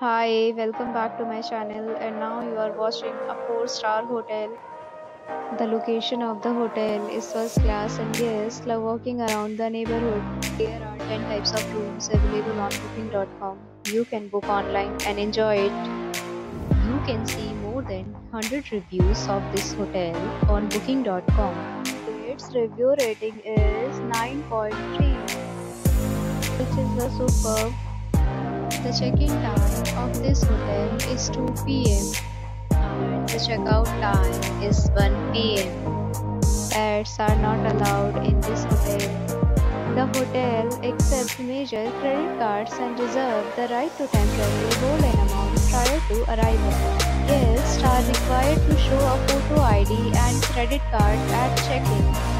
Hi, welcome back to my channel and now you are watching a 4-star hotel. The location of the hotel is first class and guests love walking around the neighborhood. There are 10 types of rooms available on booking.com. You can book online and enjoy it. You can see more than 100 reviews of this hotel on booking.com. Its review rating is 9.3 which is a superb the check-in time of this hotel is 2 p.m. and the check-out time is 1 p.m. Pets are not allowed in this hotel. The hotel accepts major credit cards and reserves the right to temporarily hold an amount prior to arrival. Guests are required to show a photo ID and credit card at check-in.